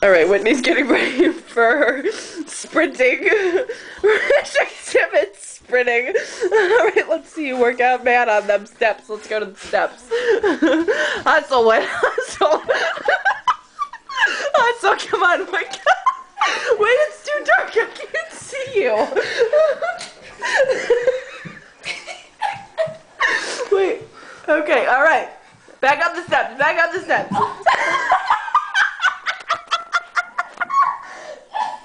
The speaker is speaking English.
All right, Whitney's getting ready for sprinting. Exhibit sprinting. All right, let's see you work out, man, on them steps. Let's go to the steps. Hustle, Whit. Hustle. Hustle, come on, my god Wait, it's too dark. I can't see you. Wait. Okay, all right. Back up the steps. Back up the steps.